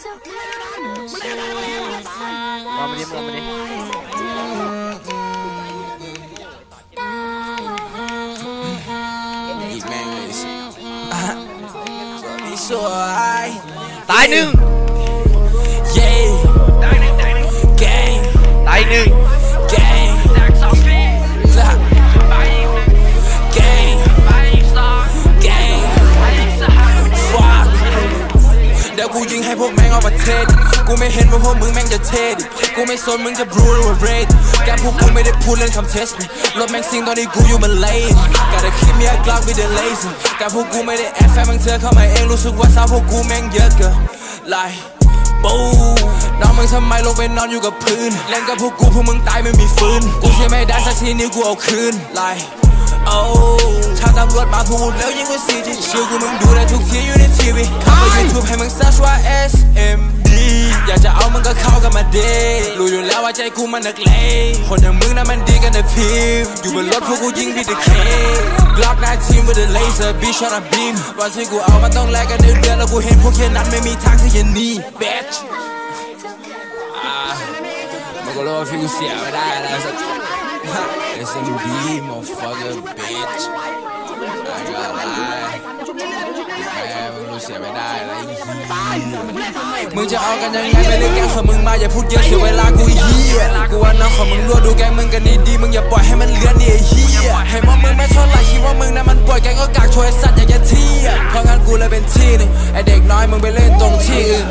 มองมาดิมองมาดิอีกแม่งเลยสิอะสวยนี่สวยตายหนึ่ง เดี๋ยวกูยิงให้พวกแม่งเอาประเทศ กูไม่เห็นว่าพวกมึงแม่งจะเท่ดิกูไม่สนมึงจะบรูหรือว่าเรดแกพวกกูไม่ได้พูดเล่นคำเทสรถแม่งซิงตอนนี้กูอยู่มันเลนก Gotta keep me a Glock with the laser แต่พวกกูไม่ได้แอบแฟนมึงเธอเข้ามาเองรู้สึกว่าสาวพวกกูแม่งเยอะเกิน like บูน้องมึงทำไมลงไปนอนอยู่กับพื้น เล่นกับพวกกูพวกมึงตายไม่มีฟืนกูเสียไม่ได้สักทีนิ้วกูเอาคืน like โอ้ พูดแล้วยิงกูซีจีชื่อกูมึงดูได้ทุกทีอยู่ในทีวีเข้าไปยูทูบให้มึง search ว่า SMD อยากจะเอามึงก็เข้ากันมาเดรู้อยู่แล้วว่าใจกูมันนักเลงคนอย่างมึงน่ะมันดีกันแต่พิมอยู่บนรถพวกกูยิงที่ตะเค Glock 19 with a laser beat shot a beam วันที่กูเอามันต้องแลกกันในเดือนแล้วกูเห็นพวกแค่นั้นไม่มีทางที่จะหนี bitch มันก็รู้ว่าพี่กูเสียไม่ได้แล้วสัก SMD motherfucker bitch มึงเสียไม่ได้ไอ้เหี้ยมึงจะเอากันยังไงไปเล่นแกงของมึงมาอย่าพูดเยอะเสียเวลากูเหี้ยกูว่าน้องของมึงรั่วดูแกงมึงกันดีๆมึงอย่าปล่อยให้มันเลือนดิไอ้เหี้ยให้มองมึงไม่เท่าไหร่คิดว่ามึงนั้นมันป่วยแกงก็กากช่วยสัตว์อย่าจะเที่ยเพราะงั้นกูเลยเป็นที่หนึ่งไอเด็กน้อยมึงไปเล่นตรงที่อื่น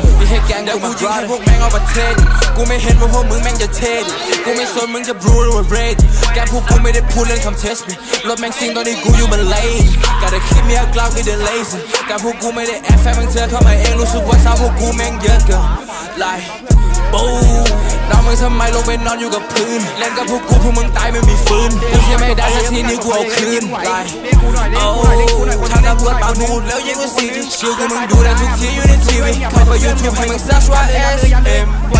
แค่แกงเดี๋ยวกูยิงให้พวกแม่งเอาประเทศ กูไม่เห็นว่าพวกมึงแม่งจะเท่ดิกูไม่สนมึงจะบรูหรือว่าเรดแกพวกกูไม่ได้พูดเล่นคำเทสรถแม่งซิงตอนนี้กูอยู่มันเลน Gotta keep me a Glock with the laser การพวกกูไม่ได้แอบแฟนมึงเธอเข้ามาเองรู้สึกว่าสาวพวกกูแม่งเยอะเกิน like บูน้องมึงทำไมลงไปนอนอยู่กับพื้น เล่นกับพวกกูพวกมึงตายไม่มีฟืนกูเสียไม่ได้สักทีนิ้วกูเอาคืน like โอ้ถ้าตำรวจมาพูดแล้วยิงกูซีจีชื่อกูมึงดูได้ทุกทีอยู่ในทีวีเข้าไปยูทูบให้มึง search ว่า SMD ตายไอ้ควายโง่ไอ้เหี้ยกระจอกขยะไอ้สัตว์เหี้ย